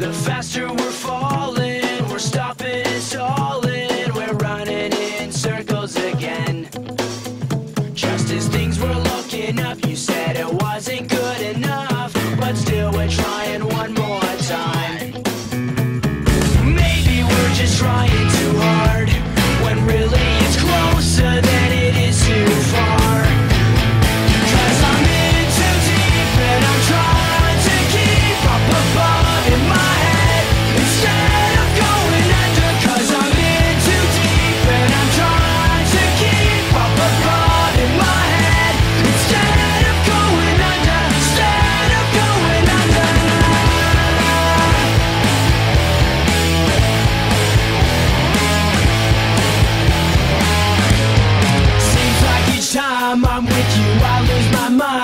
the faster we're falling. We're stopping and stalling. We're running in circles again. Just as things were looking up,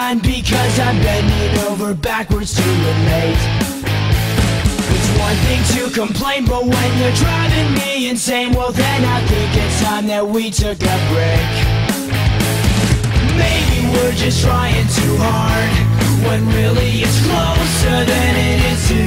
mind because I'm bending over backwards to relate. It's one thing to complain, but when you're driving me insane, well then I think it's time that we took a break. Maybe we're just trying too hard when really it's closer than it is far.